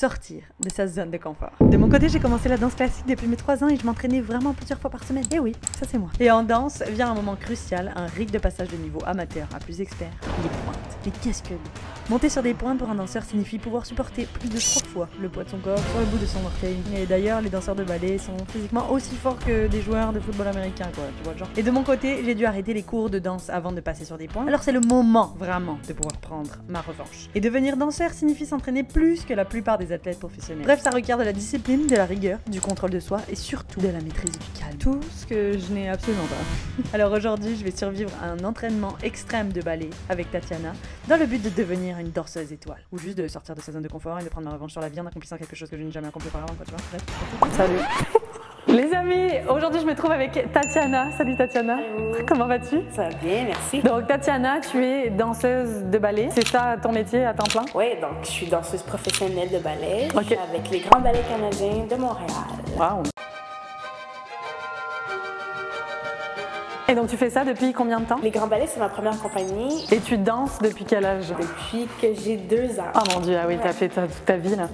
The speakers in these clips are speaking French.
sortir de sa zone de confort. De mon côté, j'ai commencé la danse classique depuis mes 3 ans et je m'entraînais vraiment plusieurs fois par semaine. Et oui, ça c'est moi. Et en danse vient un moment crucial, un rite de passage de niveau amateur à plus expert, les pointes. Mais qu'est-ce que Monter sur des pointes pour un danseur signifie pouvoir supporter plus de 3 fois le poids de son corps sur le bout de son orteil. Et d'ailleurs, les danseurs de ballet sont physiquement aussi forts que des joueurs de football américain, quoi, tu vois le genre. Et de mon côté, j'ai dû arrêter les cours de danse avant de passer sur des points. Alors c'est le moment vraiment de pouvoir prendre ma revanche. Et devenir danseur signifie s'entraîner plus que la plupart des athlètes professionnels. Bref, ça requiert de la discipline, de la rigueur, du contrôle de soi et surtout de la maîtrise du calme. Tout ce que je n'ai absolument pas. Alors aujourd'hui, je vais survivre à un entraînement extrême de ballet avec Tatiana dans le but de devenir une danseuse étoile. Ou juste de sortir de sa zone de confort et de prendre ma revanche sur la vie en accomplissant quelque chose que je n'ai jamais accompli auparavant, quoi, tu vois. Bref, Salut Les amis, aujourd'hui je me trouve avec Tatiana. Salut Tatiana. Comment vas-tu? Ça va bien, merci. Donc Tatiana, tu es danseuse de ballet. C'est ça ton métier à temps plein? Oui, donc je suis danseuse professionnelle de ballet. Je suis avec les grands ballets canadiens de Montréal. Wow. Et donc tu fais ça depuis combien de temps Les Grands Ballets, c'est ma première compagnie. Et tu danses depuis quel âge Depuis que j'ai deux ans. Oh mon dieu, ah oui, t'as fait ça toute ta vie là.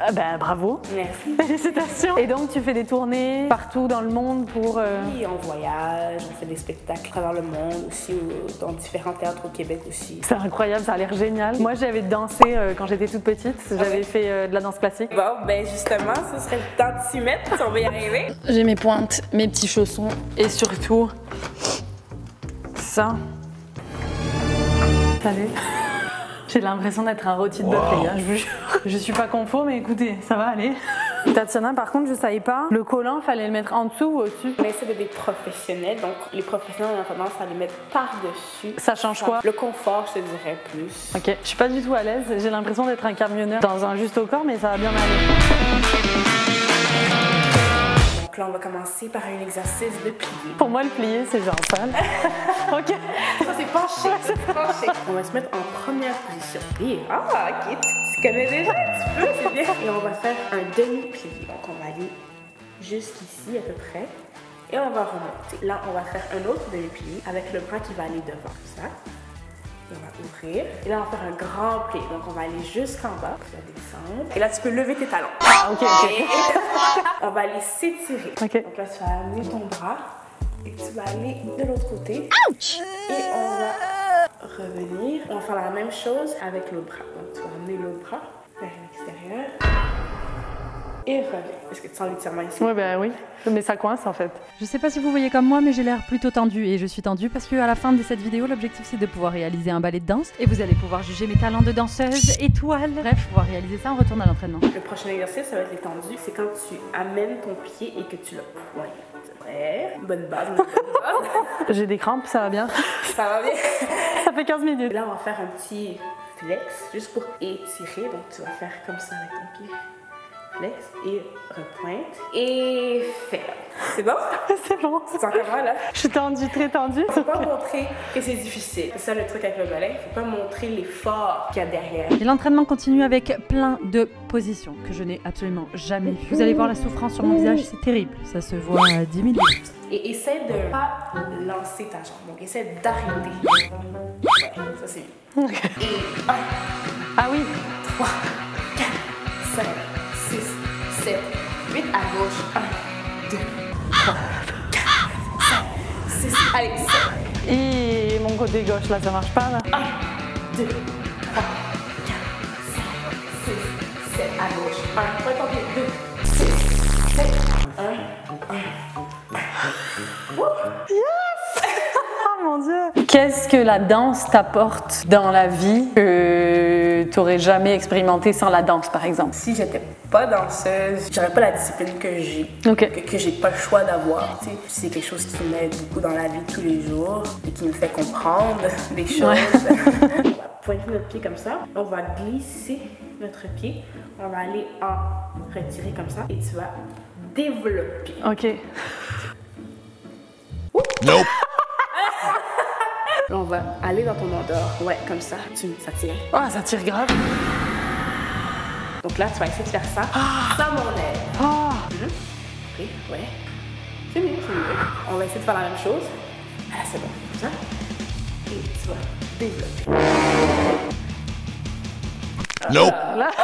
Ah bah bravo. Merci. Félicitations. Et donc tu fais des tournées partout dans le monde pour... Euh... Oui, on voyage, on fait des spectacles à travers le monde aussi, dans différents théâtres au Québec aussi. C'est incroyable, ça a l'air génial. Moi j'avais dansé euh, quand j'étais toute petite, ah j'avais fait euh, de la danse classique. Bon, ben justement, ce serait le temps de s'y mettre si on veut y arriver. J'ai mes pointes, mes petits chaussons et surtout ça. Salut. J'ai l'impression d'être un rôti de bœuf, les gars, je vous jure. Je suis pas confo, mais écoutez, ça va aller. Tatiana, par contre, je savais pas, le collant, fallait le mettre en dessous ou au-dessus? Mais c'est des professionnels, donc les professionnels ont tendance à les mettre par-dessus. Ça change quoi? Le confort, je te dirais plus. Ok, je suis pas du tout à l'aise, j'ai l'impression d'être un camionneur dans un juste au corps, mais ça va bien aller. Donc là, on va commencer par un exercice de plié. Pour moi, le plié, c'est genre sale. OK. Ça, c'est penché. c'est penché. On va se mettre en première position. Et, ah, OK. Tu connais déjà un petit peu, c'est bien. Et on va faire un demi-plié. Donc, on va aller jusqu'ici à peu près. Et on va remonter. Là, on va faire un autre demi-plié avec le bras qui va aller devant. Ça on va ouvrir. Et là, on va faire un grand pli. Donc, on va aller jusqu'en bas. Tu vas descendre. Et là, tu peux lever tes talons. Ah, OK, OK. on va aller s'étirer. OK. Donc là, tu vas amener ton bras et tu vas aller de l'autre côté. Ouch! Et on va revenir. On va faire la même chose avec l'autre bras. Donc, tu vas amener l'autre bras vers l'extérieur et reviens. Est-ce que tu sens l'étirement ici? Oui, ben oui. Mais ça coince en fait. Je sais pas si vous voyez comme moi, mais j'ai l'air plutôt tendue. Et je suis tendue parce qu'à la fin de cette vidéo, l'objectif c'est de pouvoir réaliser un ballet de danse. Et vous allez pouvoir juger mes talents de danseuse, étoile. Bref, pouvoir réaliser ça, on retourne à l'entraînement. Le prochain exercice, ça va être l'étendue. C'est quand tu amènes ton pied et que tu le pointes. Ouais. Bonne base, bonne base. j'ai des crampes, ça va bien. Ça va bien. ça fait 15 minutes. Là, on va faire un petit flex juste pour étirer. Donc, tu vas faire comme ça avec ton pied flex et repointe et ferme. C'est bon? c'est bon. C'est encore là? Je suis tendue, très tendue. Faut pas montrer que c'est difficile. C'est ça le truc avec le ballet. Faut pas montrer l'effort qu'il y a derrière. Et l'entraînement continue avec plein de positions que je n'ai absolument jamais vues. Vous allez voir la souffrance sur mon visage, c'est terrible. Ça se voit à 10 minutes. Et essaie de pas lancer ta jambe. Donc essaie d'arrêter. Ouais, ça c'est bien. Et 1, ah oui. 3, 4, 5, 7, 8 à gauche. 1, 2, 3, 4, 5, 6, allez, 7. Et mon côté gauche là, ça marche pas là 1, 2, 3, 4, 5, 6, 7 à gauche. 1, prends ton pied, 2, 6, 7, 1, 1, 1. Yes Oh mon dieu Qu'est-ce que la danse t'apporte dans la vie que tu n'aurais jamais expérimenté sans la danse par exemple? Si j'étais pas danseuse, j'aurais pas la discipline que j'ai, okay. que, que j'ai pas le choix d'avoir. C'est quelque chose qui m'aide beaucoup dans la vie de tous les jours et qui me fait comprendre des choses. on va pointer notre pied comme ça, on va glisser notre pied, on va aller en retirer comme ça et tu vas développer. Ok. Nope. on va aller dans ton endort. Ouais, comme ça. Tu, ça tire. Ah, ça tire grave. Donc là, tu vas essayer de faire ça ah. sans mon aide. Ah. Mmh. Ok, ouais. C'est mieux, c'est mieux. On va essayer de faire la même chose. Ah, c'est bon. Comme ça. Et tu vas développer. Nope. Là.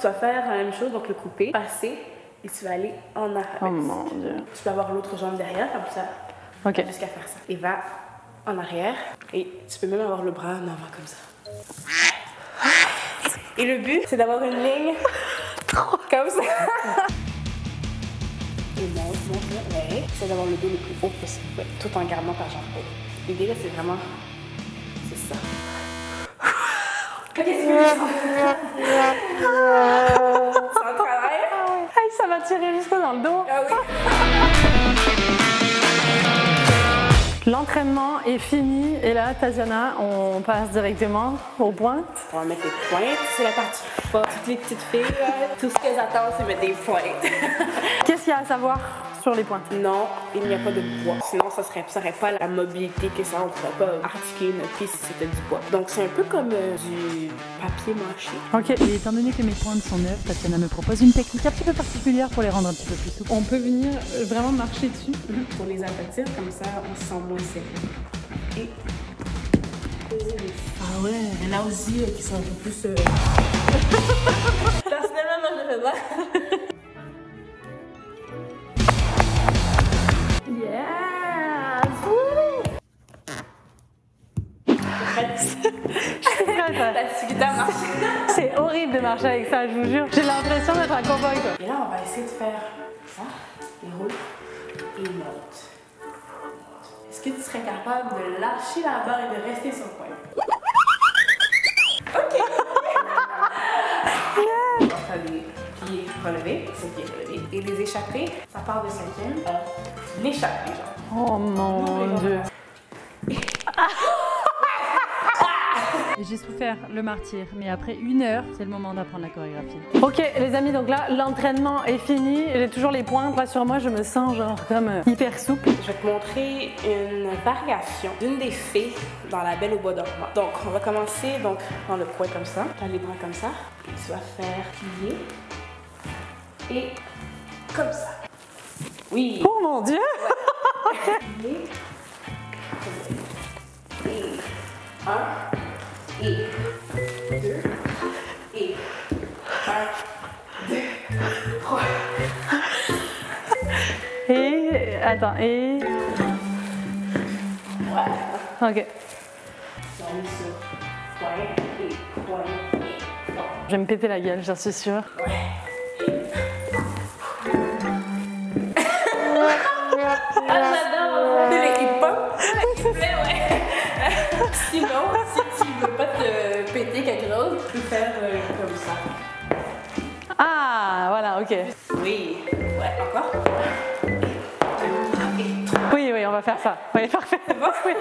Tu vas faire la même chose, donc le couper, passer, et tu vas aller en arrière. Oh mon dieu. Tu peux avoir l'autre jambe derrière, comme ça, Ok. jusqu'à faire ça. Et va en arrière, et tu peux même avoir le bras en avant comme ça. Et le but, c'est d'avoir une ligne comme ça. Et. C'est d'avoir le dos le plus haut possible, ouais, tout en gardant ta jambe haute. L'idée là, c'est vraiment. C'est ça. Ok, c'est un travail. Ça va tirer jusque dans le dos. Ah oui. L'entraînement est fini et là, Tatiana, on passe directement aux pointes. On va mettre les pointes, c'est la partie forte. Toutes les petites filles, tout ce qu'elles attendent, c'est mettre des pointes. Qu'est-ce qu'il y a à savoir? Sur les pointes non, il n'y a pas de bois. Sinon, ça serait, ça serait pas la mobilité que ça, on pourrait pas articuler notre pied si c'était du bois. Donc, c'est un peu comme euh, du papier mâché. Ok, et étant donné que mes pointes sont neuves, Tatiana me propose une technique un petit peu particulière pour les rendre un petit peu plus souples. On peut venir euh, vraiment marcher dessus. Pour les aplatir, comme ça, on se sent moins serré. Et poser les Ah ouais Il y en a aussi euh, qui sont un peu plus. euh, Personnellement, moi, je le fais pas. La marcher. C'est horrible de marcher avec ça, je vous jure. J'ai l'impression d'être un cowboy. Et là, on va essayer de faire ça. Il roule et il monte. Est-ce que tu serais capable de lâcher la barre et de rester sur le point? OK! des pieds relevés, c'est pieds relevés. Et des échappées, ça part de cinquième. On échappe les jambes. Oh mon dieu. J'ai souffert le martyr, mais après une heure, c'est le moment d'apprendre la chorégraphie. Ok, les amis, donc là, l'entraînement est fini. J'ai toujours les points. Pas sur moi, je me sens genre comme euh, hyper souple. Je vais te montrer une variation d'une des fées dans La Belle au Bois dormant. Donc, on va commencer donc dans le point comme ça. Les bras comme ça. Tu vas faire plier. Et comme ça. Oui. Oh mon dieu! Et. Et un. Et attends, et. Ok. Je vais me péter la gueule, j'en suis sûre. Ok. Oui. Ouais, encore? Oui, oui, on va faire ça. Oui, parfait.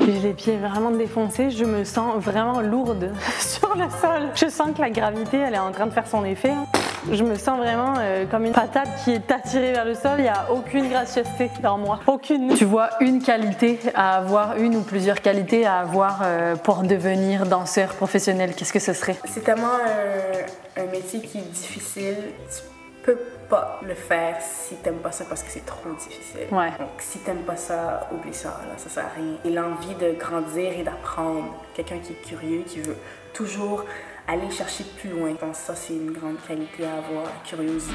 J'ai les pieds vraiment défoncés, je me sens vraiment lourde sur le sol. Je sens que la gravité, elle est en train de faire son effet. hein. Je me sens vraiment euh, comme une patate qui est attirée vers le sol. Il n'y a aucune gracieuseté dans moi. Aucune. Tu vois une qualité à avoir, une ou plusieurs qualités à avoir euh, pour devenir danseur professionnel. Qu'est-ce que ce serait? C'est tellement un, un métier qui est difficile. Tu peux pas le faire si t'aimes pas ça parce que c'est trop difficile. Ouais. Donc si t'aimes pas ça, oublie ça, là, ça sert à rien. Et l'envie de grandir et d'apprendre, quelqu'un qui est curieux, qui veut toujours aller chercher plus loin. Je pense que ça c'est une grande qualité à avoir, la curiosité.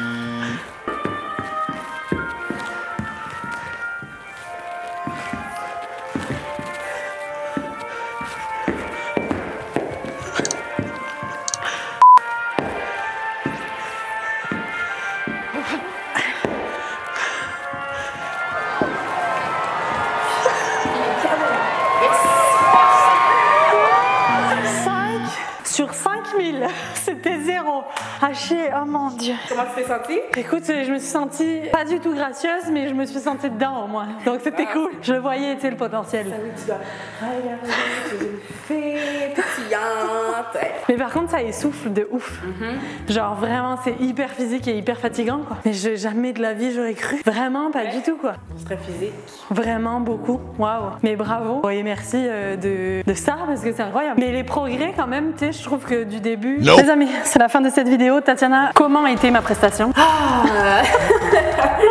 sur 5 à chier, oh mon dieu. Comment tu t'es sentie? Écoute, je me suis sentie pas du tout gracieuse, mais je me suis sentie dedans au moins. Donc c'était Ah. cool. Je voyais, tu sais, le potentiel. Oui, tu dois regarder. Mais par contre, ça essouffle de ouf. Genre vraiment, c'est hyper physique et hyper fatigant, quoi. Mais je- jamais de la vie j'aurais cru. Vraiment, pas du tout, quoi. C'est très physique. Vraiment beaucoup. Waouh. Mais bravo. Et merci euh, de, de ça parce que c'est incroyable. Mais les progrès quand même, tu sais, je trouve que du début. Les amis, c'est la fin de cette vidéo. Tatiana, comment a été ma prestation?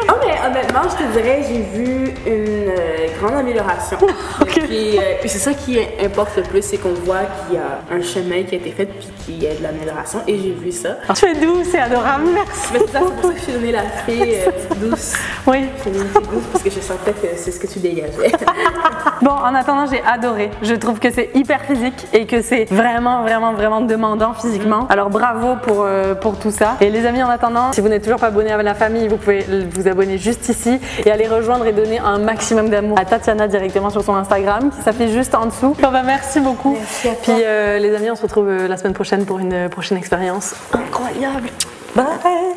Oh, mais honnêtement, je te dirais, j'ai vu une euh, grande amélioration. Puis, euh, puis c'est ça qui importe le plus, c'est qu'on voit qu'il y a un chemin qui a été fait, puis qu'il y a de l'amélioration. Et j'ai vu ça. Tu es douce et adorable. Merci. Mais c'est ça, c'est pour ça que je suis donnée la fille euh, douce. Oui. Je suis douce parce que je sentais que c'est ce que tu dégageais. Bon, en attendant, j'ai adoré. Je trouve que c'est hyper physique et que c'est vraiment, vraiment, vraiment demandant physiquement. Alors bravo pour, euh, pour tout ça. Et les amis, en attendant, si vous n'êtes toujours pas abonné à la famille, vous pouvez vous abonner juste ici et aller rejoindre et donner un maximum d'amour à Tatiana directement sur son Instagram qui s'affiche juste en dessous. Bon, bah, merci beaucoup. Merci à toi. Puis euh, les amis, on se retrouve euh, la semaine prochaine pour une euh, prochaine expérience incroyable. Bye